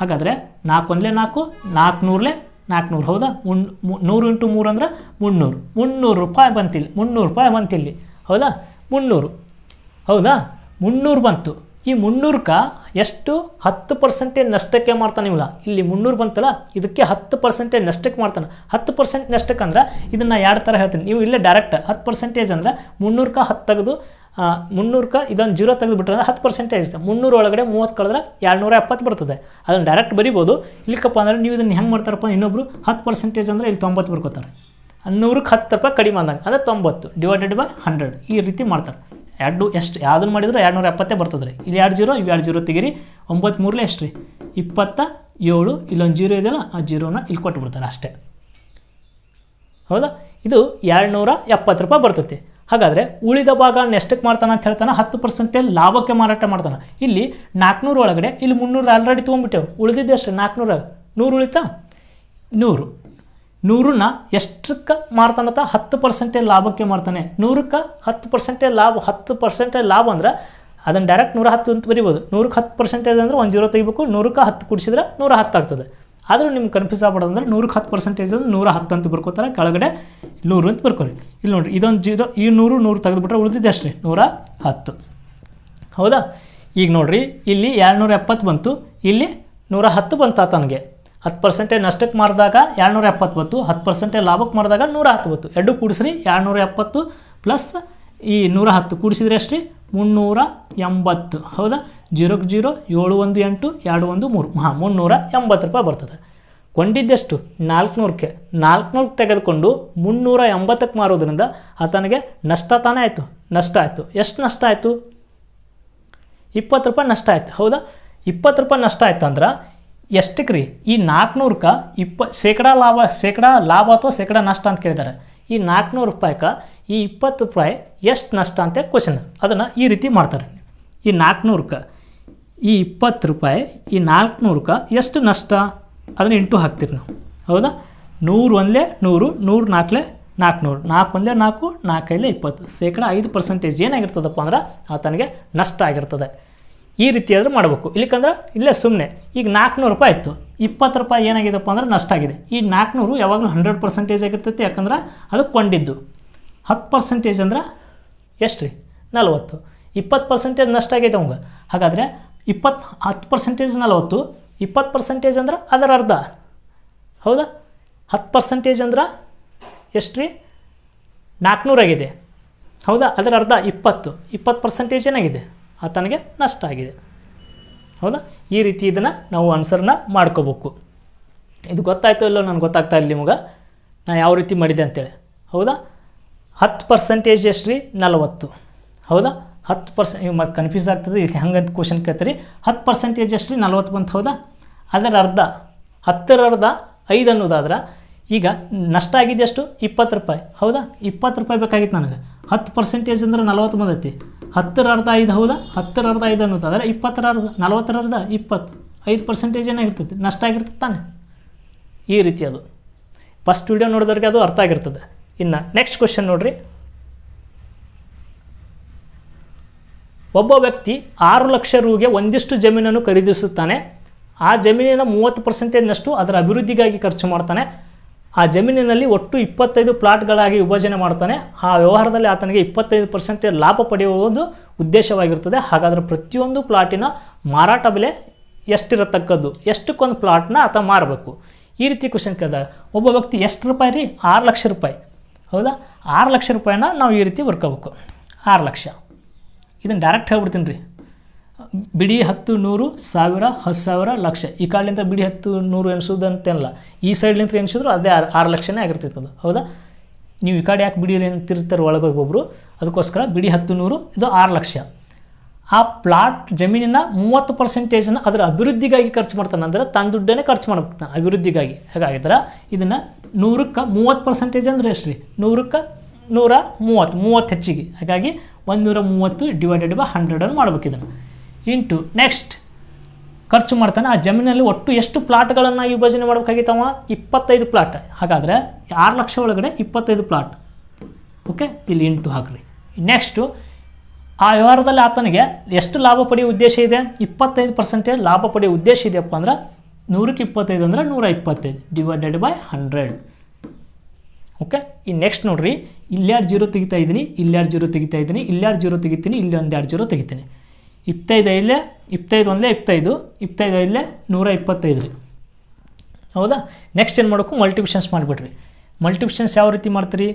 ಹಾಗಾದರೆ ನಾಲ್ಕು ಒಂದಲೇ ನಾಲ್ಕು ನಾಲ್ಕುನೂರಲೇ ನಾಲ್ಕುನೂರು ಹೌದಾ? ಮುನ್ ನೂರು ಇಂಟು ಮೂರು ಅಂದ್ರೆ ಮುನ್ನೂರು. ಮುನ್ನೂರು ರೂಪಾಯಿ ಬಂತಿಲ್ಲಿ, ಮುನ್ನೂರು ರೂಪಾಯಿ ಬಂತಿಲ್ಲಿ. ಹೌದಾ? ಮುನ್ನೂರು. ಹೌದಾ? ಮುನ್ನೂರು ಬಂತು. ಈ ಮುನ್ನೂರಕ್ಕೆ ಎಷ್ಟು? ಹತ್ತು ಪರ್ಸೆಂಟೇಜ್ ನಷ್ಟಕ್ಕೆ ಮಾಡ್ತಾನೆ ಇವಲ್ಲ ಇಲ್ಲಿ ಮುನ್ನೂರು ಬಂತಲ್ಲ, ಇದಕ್ಕೆ ಹತ್ತು ಪರ್ಸೆಂಟೇಜ್ ನಷ್ಟಕ್ಕೆ ಮಾಡ್ತಾನೆ. ಹತ್ತು ಪರ್ಸೆಂಟ್ ನಷ್ಟಕ್ಕೆ ಅಂದ್ರೆ ಇದನ್ನು ಎರಡು ಥರ ಹೇಳ್ತೀನಿ. ನೀವು ಇಲ್ಲೇ ಡೈರೆಕ್ಟ್ ಹತ್ತು ಪರ್ಸೆಂಟೇಜ್ ಅಂದರೆ ಮುನ್ನೂರಕ್ಕೆ ಹತ್ತು ತೆಗೆದು ಮುನ್ನೂರಕ್ಕೆ ಇದೊಂದು ಜೀರೋ ತೆಗೆದುಬಿಟ್ರೆ ಅಂದರೆ ಹತ್ತು ಪರ್ಸೆಂಟೇಜ್ ಇರುತ್ತೆ. ಮುನ್ನೂರು ಒಳಗಡೆ ಮೂವತ್ತು ಕಳೆದ್ರೆ ಎರಡು ನೂರ ಎಪ್ಪತ್ತು ಬರ್ತದೆ. ಅದನ್ನು ಡೈರೆಕ್ಟ್ ಬರಿಬೋದು. ಇಲ್ಲಿಕಪ್ಪ ಅಂದ್ರೆ ನೀವು ಇದನ್ನು ಹೆಂಗೆ ಮಾಡ್ತಾರಪ್ಪ? ಇನ್ನೊಬ್ರು ಹತ್ತು ಪರ್ಸೆಂಟೇಜ್ ಅಂದರೆ ಇಲ್ಲಿ ತೊಂಬತ್ತು ಬರ್ಕೋತಾರೆ. ನೂರಕ್ಕೆ ಹತ್ತು ರೂಪಾಯಿ ಕಡಿಮೆ ಅಂದಂಗೆ ಅಂದರೆ ತೊಂಬತ್ತು ಡಿವೈಡೆಡ್ ಬೈ ಹಂಡ್ರೆಡ್ ಈ ರೀತಿ ಮಾಡ್ತಾರೆ. ಎರಡು ಎಷ್ಟು ಯಾವ್ದನ್ನು ಮಾಡಿದ್ರು ಎರಡು ನೂರ ಎಪ್ಪತ್ತೇ ಬರ್ತದೆ ರೀ ಇಲ್ಲಿ ಎರಡು ಜೀರೋ, ಇವು ಎರಡು ಜೀರೋ ತೆಗಿರಿ. ಒಂಬತ್ತು ಮೂರಲೇ ಎಷ್ಟು ರೀ ಇಪ್ಪತ್ತ ಏಳು, ಇಲ್ಲೊಂದು ಜೀರೋ ಇದೆಯಲ್ಲ, ಆ ಜೀರೋನ ಇಲ್ಲಿ ಕೊಟ್ಬಿಡ್ತಾರೆ ಅಷ್ಟೇ. ಹೌದಾ? ಇದು ಎರಡು ನೂರ ಎಪ್ಪತ್ತು ರೂಪಾಯಿ ಬರ್ತೈತಿ. ಹಾಗಾದರೆ ಉಳಿದ ಭಾಗ ಎಷ್ಟಕ್ಕೆ ಮಾಡ್ತಾನೆ ಅಂತ ಹೇಳ್ತಾನೆ, ಹತ್ತು ಪರ್ಸೆಂಟೇ ಲಾಭಕ್ಕೆ ಮಾರಾಟ ಮಾಡ್ತಾನೆ. ಇಲ್ಲಿ ನಾಲ್ಕುನೂರು ಒಳಗಡೆ, ಇಲ್ಲಿ ಮುನ್ನೂರು ಆಲ್ರೆಡಿ ತೊಗೊಂಡ್ಬಿಟ್ಟೆವು. ಉಳಿದಿದ್ದೆ ಅಷ್ಟೇ ನಾಲ್ಕುನೂರ ನೂರು ಉಳಿತಾ? ನೂರು. ನೂರನ್ನ ಎಷ್ಟಕ್ಕೆ ಮಾರ್ತಾನತ್ತ ಹತ್ತು ಪರ್ಸೆಂಟೇ ಲಾಭಕ್ಕೆ ಮಾರ್ತಾನೆ ನೂರಕ್ಕೆ ಹತ್ತು ಪರ್ಸೆಂಟೇಜ್ ಲಾಭ, ಹತ್ತು ಪರ್ಸೆಂಟೇ ಲಾಭ ಅಂದ್ರೆ ಅದನ್ನು ಡೈರೆಕ್ಟ್ ನೂರ ಹತ್ತು ಅಂತ ಬರಿಬೋದು. ನೂರಕ್ಕೆ ಹತ್ತು ಪರ್ಸೆಂಟೇಜ್ ಅಂದರೆ ಒಂದು ಜೀರೋ ತೆಗಿಬೇಕು, ನೂರಕ್ಕೆ ಹತ್ತು ಕುಡಿಸಿದ್ರೆ ನೂರ ಹತ್ತು ಆಗ್ತದೆ. ಆದರೂ ನಿಮ್ಗೆ ಕನ್ಫ್ಯೂಸ್ ಆಗ್ಬಾರ್ದು ಅಂದ್ರೆ ನೂರಕ್ಕೆ ಹತ್ತು ಪರ್ಸೆಂಟೇಜ್ ಅಂದ್ರೆ ನೂರ ಹತ್ತು ಅಂತ ಬರ್ಕೋತಾರೆ, ಕೆಳಗಡೆ ನೂರು ಅಂತ ಬರ್ಕೊಳ್ಳಿ. ಇಲ್ಲಿ ನೋಡಿರಿ, ಇದೊಂದು ಜೀರೋ, ಈ ನೂರು ನೂರು ತೆಗೆದುಬಿಟ್ರೆ ಉಳಿದಿದೆ ಅಷ್ಟೇ, ನೂರ ಹತ್ತು. ಹೌದಾ? ಈಗ ನೋಡಿರಿ, ಇಲ್ಲಿ ಎರಡುನೂರ ಎಪ್ಪತ್ತು ಬಂತು, ಇಲ್ಲಿ ನೂರ ಹತ್ತು ಬಂತ ತನಗೆ ಹತ್ತು ಪರ್ಸೆಂಟೇ ನಷ್ಟಕ್ಕೆ ಮಾರಿದಾಗ ಎರಡುನೂರ ಎಪ್ಪತ್ತೊತ್ತು ಹತ್ತು ಪರ್ಸೆಂಟೇ ಲಾಭಕ್ಕೆ ಮಾರಿದಾಗ ನೂರ ಹತ್ತು ಬಂತು ಎರಡು ಕೂಡಿಸ್ರಿ ಎರಡುನೂರ ಎಪ್ಪತ್ತು ಪ್ಲಸ್ ಈ ನೂರ ಹತ್ತು ಕೂಡಿಸಿದ್ರೆ ಅಷ್ಟೇ ಮುನ್ನೂರ ಎಂಬತ್ತು ಹೌದಾ? ಜೀರೋಕ್ಕೆ ಜೀರೋ ಏಳು ಒಂದು ಎಂಟು, ಎರಡು ಒಂದು ಮೂರು. ಹಾಂ ಮುನ್ನೂರ ಎಂಬತ್ತು ರೂಪಾಯಿ ಬರ್ತದೆ. ಕೊಂಡಿದ್ದೆಷ್ಟು? ನಾಲ್ಕುನೂರಕ್ಕೆ. ನಾಲ್ಕುನೂರಕ್ಕೆ ತೆಗೆದುಕೊಂಡು ಮುನ್ನೂರ ಎಂಬತ್ತಕ್ಕೆ ಮಾರೋದ್ರಿಂದ ಆತನಿಗೆ ನಷ್ಟ ತಾನೇ ಆಯಿತು. ನಷ್ಟ ಆಯಿತು. ಎಷ್ಟು ನಷ್ಟ ಆಯಿತು? ಇಪ್ಪತ್ತು ರೂಪಾಯಿ ನಷ್ಟ ಆಯ್ತು. ಹೌದಾ? ಇಪ್ಪತ್ತು ರೂಪಾಯಿ ನಷ್ಟ ಆಯ್ತು ಅಂದ್ರೆ ಎಷ್ಟಕ್ಕೆ ರೀ? ಈ ನಾಲ್ಕುನೂರಕ್ಕೆ ಇಪ್ಪ, ಶೇಕಡಾ ಲಾಭ ಶೇಕಡಾ ಲಾಭ ಅಥವಾ ಶೇಕಡಾ ನಷ್ಟ ಅಂತ ಕೇಳಿದ್ದಾರೆ ಈ ನಾಲ್ಕುನೂರು ರೂಪಾಯಿಗೆ ಈ ಇಪ್ಪತ್ತು ರೂಪಾಯಿ ಎಷ್ಟು ನಷ್ಟ ಅಂತ ಕ್ವಶನ್ ಅದನ್ನು ಈ ರೀತಿ ಮಾಡ್ತಾರೆ. ಈ ನಾಲ್ಕುನೂರಕ್ಕೆ ಈ ಇಪ್ಪತ್ತು ರೂಪಾಯಿ, ಈ ನಾಲ್ಕುನೂರಕ್ಕೆ ಎಷ್ಟು ನಷ್ಟ? ಅದನ್ನು ಇಂಟು ಹಾಕ್ತೀರಿ ನಾವು. ಹೌದಾ? ನೂರು ಒಂದಲೇ ನೂರು ನೂರು ನಾಲ್ಕಲೇ ನಾಲ್ಕುನೂರು ನಾಲ್ಕು ಒಂದೇ ನಾಲ್ಕು ನಾಲ್ಕೈದಲೇ ಇಪ್ಪತ್ತು. ಶೇಕಡ ಐದು ಪರ್ಸೆಂಟೇಜ್ ಏನಾಗಿರ್ತದಪ್ಪ ಅಂದ್ರೆ ಆತನಿಗೆ ನಷ್ಟ ಆಗಿರ್ತದೆ. ಈ ರೀತಿಯಾದರೂ ಮಾಡಬೇಕು. ಇಲ್ಲಿಕಂದ್ರೆ ಇಲ್ಲೇ ಸುಮ್ಮನೆ ಈಗ ನಾಲ್ಕುನೂರು ರೂಪಾಯಿ ಇತ್ತು ಇಪ್ಪತ್ತು ರೂಪಾಯಿ ಏನಾಗಿದೆಪ್ಪ ಅಂದ್ರೆ ನಷ್ಟ ಆಗಿದೆ. ಈ ನಾಲ್ಕುನೂರು ಯಾವಾಗಲೂ ಹಂಡ್ರೆಡ್ ಪರ್ಸೆಂಟೇಜ್ ಆಗಿರ್ತೈತಿ. ಯಾಕಂದ್ರೆ ಅದು ಕೊಂಡಿದ್ದು. ಹತ್ತು ಪರ್ಸೆಂಟೇಜ್ ಅಂದ್ರೆ ಎಷ್ಟು ರೀ? ನಲ್ವತ್ತು. ಇಪ್ಪತ್ತು ಪರ್ಸೆಂಟೇಜ್ ನಷ್ಟ ಆಗೈತೆ ಅವಂಗೆ. ಹಾಗಾದರೆ ಇಪ್ಪತ್ತು, ಹತ್ತು ಪರ್ಸೆಂಟೇಜ್ ನಲ್ವತ್ತು. ಇಪ್ಪತ್ತು ಪರ್ಸೆಂಟೇಜ್ ಅಂದ್ರೆ ಅದರ ಅರ್ಧ. ಹೌದಾ? ಹತ್ತು ಪರ್ಸೆಂಟೇಜ್ ಅಂದ್ರೆ ಎಷ್ಟು ರೀ? ನಾಲ್ಕುನೂರಾಗಿದೆ ಹೌದಾ? ಅದರ ಅರ್ಧ ಇಪ್ಪತ್ತು. ಇಪ್ಪತ್ತು ಪರ್ಸೆಂಟೇಜ್ ಏನಾಗಿದೆ? ಆತನಿಗೆ ನಷ್ಟ ಆಗಿದೆ. ಹೌದಾ? ಈ ರೀತಿ ಇದನ್ನು ನಾವು ಆನ್ಸರ್ನ ಮಾಡ್ಕೋಬೇಕು. ಇದು ಗೊತ್ತಾಯ್ತೋ ಇಲ್ಲೋ ನನಗೆ ಗೊತ್ತಾಗ್ತಾ ಇಲ್ಲ ನಿಮ್ಗೆ. ನಾ ಯಾವ ರೀತಿ ಮಾಡಿದೆ ಅಂತೇಳಿ. ಹೌದಾ? ಹತ್ತು ಪರ್ಸೆಂಟೇಜ್ ಎಷ್ಟು ರೀ ನಲವತ್ತು. ಹೌದಾ? ಹತ್ತು ಪರ್ಸೆಂಟ್ ಮತ್ತೆ ಕನ್ಫ್ಯೂಸ್ ಆಗ್ತದೆ ಇದು ಹೆಂಗಂತ ಕ್ವಶನ್ ಕೇಳ್ತೀರಿ. ಹತ್ತು ಪರ್ಸೆಂಟೇಜ್ ಎಷ್ಟು ರೀ ನಲ್ವತ್ತು ಬಂತು ಹೌದಾ? ಅದರ ಅರ್ಧ, ಹತ್ತರ ಅರ್ಧ ಐದು ಅನ್ನೋದಾದ್ರೆ ಈಗ ನಷ್ಟ ಆಗಿದೆ ಎಷ್ಟು ಇಪ್ಪತ್ತು ರೂಪಾಯಿ. ಹೌದಾ? ಇಪ್ಪತ್ತು ರೂಪಾಯಿ ಬೇಕಾಗಿತ್ತು ನನಗೆ. ಹತ್ತು ಪರ್ಸೆಂಟೇಜ್ ಅಂದ್ರೆ ನಲ್ವತ್ತು ಬಂದೈತಿ. ಹತ್ತರ ಅರ್ಧ ಐದು ಹೌದಾ? ಹತ್ತರ ಅರ್ಧ ಐದು ಅನ್ನೋದಾದ್ರೆ ಇಪ್ಪತ್ತರ ಅರ್ಧ, ನಲ್ವತ್ತರ ಅರ್ಧ, ಇಪ್ಪತ್ತು. ಐದು ಪರ್ಸೆಂಟೇಜ್ ಏನಾಗಿರ್ತೈತಿ ನಷ್ಟ ಆಗಿರ್ತದೆ ತಾನೆ. ಈ ರೀತಿ ಅದು. ಫಸ್ಟ್ ವಿಡಿಯೋ ನೋಡಿದವ್ರಿಗೆ ಅದು ಅರ್ಥ ಆಗಿರ್ತದೆ. ಇನ್ನು ನೆಕ್ಸ್ಟ್ ಕ್ವಶನ್ ನೋಡಿರಿ. ಒಬ್ಬ ವ್ಯಕ್ತಿ ಆರು ಲಕ್ಷ ರೂಗೆ ಒಂದಿಷ್ಟು ಜಮೀನನ್ನು ಖರೀದಿಸುತ್ತಾನೆ. ಆ ಜಮೀನಿನ ಮೂವತ್ತು ಪರ್ಸೆಂಟೇಜ್ನಷ್ಟು ಅದರ ಅಭಿವೃದ್ಧಿಗಾಗಿ ಖರ್ಚು ಮಾಡ್ತಾನೆ. ಆ ಜಮೀನಿನಲ್ಲಿ ಒಟ್ಟು ಇಪ್ಪತ್ತೈದು ಪ್ಲಾಟ್ಗಳಾಗಿ ವಿಭಜನೆ ಮಾಡ್ತಾನೆ. ಆ ವ್ಯವಹಾರದಲ್ಲಿ ಆತನಿಗೆ ಇಪ್ಪತ್ತೈದು ಪರ್ಸೆಂಟ್ ಲಾಭ ಪಡೆಯುವುದು ಉದ್ದೇಶವಾಗಿರ್ತದೆ ಹಾಗಾದರೆ ಪ್ರತಿಯೊಂದು ಪ್ಲಾಟಿನ ಮಾರಾಟ ಬೆಲೆ ಎಷ್ಟಿರತಕ್ಕದ್ದು? ಎಷ್ಟಕ್ಕೊಂದು ಪ್ಲಾಟ್ನ ಆತ ಮಾರಬೇಕು? ಈ ರೀತಿ ಕ್ವಶನ್ ಕೇಳಿದಾಗ, ಒಬ್ಬ ವ್ಯಕ್ತಿ ಎಷ್ಟು ರೂಪಾಯಿ ರೀ? ಆರು ಲಕ್ಷ ರೂಪಾಯಿ. ಹೌದಾ? ಆರು ಲಕ್ಷ ರೂಪಾಯಿನ ನಾವು ಈ ರೀತಿ ಬರ್ಕೋಬೇಕು ಆರು ಲಕ್ಷ. ಇದನ್ನು ಡೈರೆಕ್ಟ್ ಹೇಳ್ಬಿಡ್ತೀನಿ ರೀ. ಬಿಡಿ ಹತ್ತು ನೂರು ಸಾವಿರ, ಹತ್ತು ಸಾವಿರ ಲಕ್ಷ. ಈ ಕಾಡ್ಲಿಂದ ಬಿಡಿ ಹತ್ತು ನೂರು ಎಣಿಸೋದಂತೆಲ್ಲ ಈ ಸೈಡ್ಲಿಂದ ಎಣಿಸಿದ್ರು ಅದೇ ಆರು ಆರು ಲಕ್ಷನೇ ಆಗಿರ್ತಿತ್ತು ಅದು. ಹೌದಾ? ನೀವು ಈ ಕಡೆ ಯಾಕೆ ಬಿಡಿ ಅಂತಿರ್ತಾರೆ ಒಳಗೆ ಒಬ್ಬರು ಅದಕ್ಕೋಸ್ಕರ ಬಿಡಿ ಹತ್ತು ನೂರು, ಇದು ಆರು ಲಕ್ಷ. ಆ ಪ್ಲಾಟ್ ಜಮೀನಿನ ಮೂವತ್ತು ಪರ್ಸೆಂಟೇಜನ್ನ ಅದರ ಅಭಿವೃದ್ಧಿಗಾಗಿ ಖರ್ಚು ಮಾಡ್ತಾನೆ. ಅಂದರೆ ತನ್ನ ದುಡ್ಡನ್ನೇ ಖರ್ಚು ಮಾಡ್ತಾನೆ ಅಭಿವೃದ್ಧಿಗಾಗಿ. ಹಾಗಾಗಿದ್ರೆ ಇದನ್ನು ನೂರಕ್ಕೆ ಮೂವತ್ತು ಪರ್ಸೆಂಟೇಜ್ ಅಂದರೆ ಎಷ್ಟು ರೀ ನೂರಕ್ಕೆ ನೂರ ಮೂವತ್ತು ಮೂವತ್ತು ಹೆಚ್ಚಿಗೆ. ಹಾಗಾಗಿ ಒಂದು ನೂರ ಮೂವತ್ತು ಡಿವೈಡೆಡ್ ಬೈ ಹಂಡ್ರೆಡನ್ನು ಮಾಡ್ಬೇಕು ಇದನ್ನು ಇಂಟು ನೆಕ್ಸ್ಟ್ ಖರ್ಚು ಮಾಡ್ತಾನೆ. ಆ ಜಮೀನಲ್ಲಿ ಒಟ್ಟು ಎಷ್ಟು ಪ್ಲಾಟ್ಗಳನ್ನು ವಿಭಜನೆ ಮಾಡಬೇಕಾಗಿತ್ತವ ಇಪ್ಪತ್ತೈದು ಪ್ಲಾಟ್. ಹಾಗಾದರೆ ಆರು ಲಕ್ಷ ಒಳಗಡೆ ಇಪ್ಪತ್ತೈದು ಪ್ಲಾಟ್. ಓಕೆ ಇಲ್ಲಿ ಇಂಟು ಹಾಕ್ರಿ. ನೆಕ್ಸ್ಟು ಆ ವ್ಯವಹಾರದಲ್ಲಿ ಆತನಿಗೆ ಎಷ್ಟು ಲಾಭ ಪಡೆಯುವ ಉದ್ದೇಶ ಇದೆ? ಇಪ್ಪತ್ತೈದು ಪರ್ಸೆಂಟೇಜ್ ಲಾಭ ಪಡೆಯುವ ಉದ್ದೇಶ ಇದೆಯಪ್ಪ ಅಂದ್ರೆ ನೂರಕ್ಕೆ ಇಪ್ಪತ್ತೈದು ಅಂದರೆ ನೂರ ಇಪ್ಪತ್ತೈದು ಡಿವೈಡೆಡ್ ಬೈ ಹಂಡ್ರೆಡ್ ಓಕೆ ಈ ನೆಕ್ಸ್ಟ್ ನೋಡ್ರಿ. ಇಲ್ಲೆರಡು ಜೀರೋ ತೆಗಿತಾ ಇದ್ದೀನಿ? ಇಲ್ಲೆರಡು ಜೀರೋ ತೆಗಿತಾ ಇದ್ದೀನಿ? ಇಲ್ಲೆರಡು ಜೀರೋ ತೆಗಿತೀನಿ? ಇಲ್ಲಿ ಒಂದೆರಡು ಜೀರೋ ತೆಗಿತೀನಿ. ಇಪ್ಪತ್ತೈದು ಇಲ್ಲೇ ಇಪ್ಪತ್ತೈದು ಒಂದೇ ಇಪ್ಪತ್ತೈದು ಇಪ್ಪತ್ತೈದು ಇಲ್ಲೇ ನೂರ ಇಪ್ಪತ್ತೈದು ರೀ. ಹೌದಾ? ನೆಕ್ಸ್ಟ್ ಏನು ಮಾಡಬೇಕು? ಮಲ್ಟಿಪ್ಷನ್ಸ್ ಮಾಡಿಬಿಡ್ರಿ. ಮಲ್ಟಿಪ್ಷನ್ಸ್ ಯಾವ ರೀತಿ ಮಾಡ್ತೀರಿ?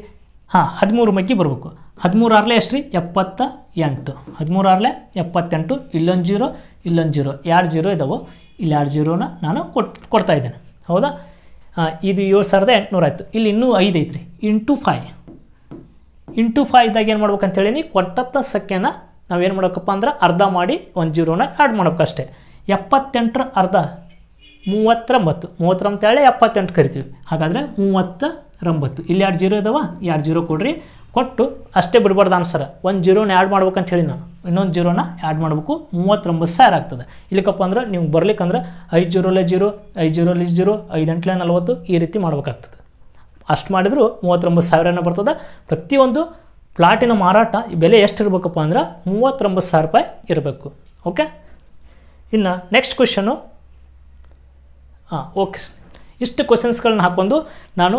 ಹಾಂ, ಹದಿಮೂರು ಮಗ್ಗಿ ಬರಬೇಕು. ಹದಿಮೂರು ಆರ್ಲೆ ಎಷ್ಟು ರೀ ಎಪ್ಪತ್ತ ಎಂಟು. ಹದಿಮೂರು ಆರ್ಲೆ, ಎಪ್ಪತ್ತೆಂಟು, ಇಲ್ಲೊಂದು ಜೀರೋ ಇಲ್ಲೊಂದು ಜೀರೋ. ಎರಡು ಜೀರೋ ಇದಾವೋ. ಇಲ್ಲಿ ಎರಡು ಜೀರೋನ ನಾನು ಕೊಟ್ಟು ಕೊಡ್ತಾ ಇದ್ದೇನೆ. ಹೌದಾ? ಇದು ಏಳು ಸಾವಿರದ ಎಂಟುನೂರು ಆಯಿತು. ಇಲ್ಲಿ ಇನ್ನೂ ಐದು ಐತ್ರಿ. Into five. ಇಂಟು ಫೈ ಇದ್ದಾಗ ಏನು ಮಾಡ್ಬೇಕಂತ ಹೇಳಿ ಕೊಟ್ಟತ್ತ ಸೆಕೆಂಡ ನಾವೇನು ಮಾಡೋಕ್ಕಪ್ಪ ಅಂದ್ರೆ ಅರ್ಧ ಮಾಡಿ ಒಂದು ಜೀರೋನ ಆ್ಯಡ್ ಮಾಡ್ಬೇಕಷ್ಟೇ. ಎಪ್ಪತ್ತೆಂಟರ ಅರ್ಧ, ಮೂವತ್ತರಂಬತ್ತು. ಮೂವತ್ತರಂಬತ್ತೇಳೆ ಎಪ್ಪತ್ತೆಂಟು ಕರಿತೀವಿ. ಹಾಗಾದರೆ ಮೂವತ್ತರಂಬತ್ತು. ಇಲ್ಲಿ ಎರಡು ಜೀರೋ ಇದಾವ? ಎರಡು ಜೀರೋ ಕೊಡ್ರಿ. ಕೊಟ್ಟು ಅಷ್ಟೇ ಬಿಡಬಾರ್ದು ಆನ್ಸರ್ ಒಂದು ಜೀರೋನ ಆ್ಯಡ್ ಮಾಡ್ಬೇಕಂತ ಹೇಳಿ ನಾನು. ಇನ್ನೊಂದು ಜೀರೋನ ಆ್ಯಡ್ ಮಾಡಬೇಕು. ಮೂವತ್ತೊಂಬತ್ತು ಸಾವಿರ ಆಗ್ತದೆ. ಇಲ್ಲಿಕಪ್ಪ ಅಂದ್ರೆ ನೀವು ಬರ್ಲಿಕ್ಕಂದ್ರೆ ಐದು ಜೀರೋಲೆ ಜೀರೋ, ಐದು ಜೀರೋಲೆ ಜೀರೋ ಐದು ಎಂಟ್ಲೆ ನಲ್ವತ್ತು ಈ ರೀತಿ ಮಾಡ್ಬೇಕಾಗ್ತದೆ. ಅಷ್ಟು ಮಾಡಿದರೂ ಮೂವತ್ತೊಂಬತ್ತು ಸಾವಿರನೇ ಬರ್ತದೆ. ಪ್ರತಿಯೊಂದು ಪ್ಲಾಟಿನ ಮಾರಾಟ ಬೆಲೆ ಎಷ್ಟು ಇರಬೇಕಪ್ಪ ಅಂದ್ರೆ ಮೂವತ್ತೊಂಬತ್ತು ಸಾವಿರ ರೂಪಾಯಿ ಇರಬೇಕು. ಓಕೆ ಇನ್ನು ನೆಕ್ಸ್ಟ್ ಕ್ವಶನು ಹಾಂ ಓಕೆ ಇಷ್ಟು ಕ್ವಶನ್ಸ್ಗಳನ್ನ ಹಾಕ್ಕೊಂಡು ನಾನು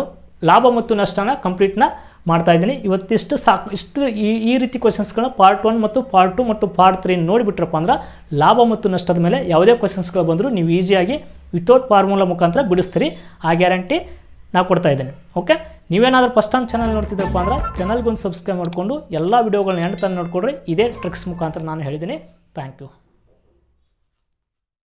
ಲಾಭ ಮತ್ತು ನಷ್ಟನ ಕಂಪ್ಲೀಟ್ನ ಮಾಡ್ತಾ ಇದ್ದೀನಿ. ಇವತ್ತಿಷ್ಟು ಸಾಕು. ಇಷ್ಟು ಈ ಈ ರೀತಿ ಕ್ವಶನ್ಸ್ಗಳನ್ನ ಪಾರ್ಟ್ ಒನ್ ಮತ್ತು ಪಾರ್ಟ್ ಟು ಮತ್ತು ಪಾರ್ಟ್ ತ್ರೀ ನೋಡಿಬಿಟ್ರಪ್ಪ ಅಂದ್ರೆ ಲಾಭ ಮತ್ತು ನಷ್ಟದ ಮೇಲೆ ಯಾವುದೇ ಕ್ವಶನ್ಸ್ಗಳು ಬಂದರೂ ನೀವು ಈಸಿಯಾಗಿ ವಿತೌಟ್ ಫಾರ್ಮುಲಾ ಮುಖಾಂತರ ಬಿಡಿಸ್ತೀರಿ. ಆ ಗ್ಯಾರಂಟಿ ನಾವು ಕೊಡ್ತಾ ಇದ್ದೀನಿ. ಓಕೆ ನೀವೇನಾದರೂ ಫಸ್ಟ್ ಟೈಮ್ ಚಾನಲ್ ನೋಡ್ತಿದ್ರಪ್ಪ ಅಂದರೆ ಚಾನಲ್ಗೊಂದು ಸಬ್ಸ್ಕ್ರೈಬ್ ಮಾಡಿಕೊಂಡು ಎಲ್ಲ ವೀಡಿಯೋಗಳನ್ನ ಎಂಡ್ ತಂದು ನೋಡ್ಕೊಡ್ರಿ. ಇದೇ ಟ್ರಿಕ್ಸ್ ಮುಖಾಂತರ ನಾನು ಹೇಳಿದ್ದೀನಿ. Thank you